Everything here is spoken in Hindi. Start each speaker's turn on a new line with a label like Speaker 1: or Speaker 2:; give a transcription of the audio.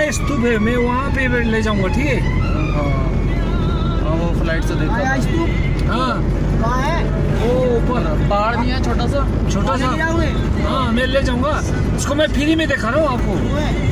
Speaker 1: ये स्तूप है मैं वहाँ पे ले जाऊँगा ठीक है?
Speaker 2: हाँ।, हाँ वो फ़्लाइट से देखा।
Speaker 3: स्तूप
Speaker 1: हाँ।
Speaker 3: कहाँ है?
Speaker 1: वो ऊपर।
Speaker 2: पहाड़ नहीं है छोटा सा।
Speaker 1: छोटा सा। हाँ? मैं ले जाऊँगा। उसको मैं फ्री में दिखा रहा हूँ आपको।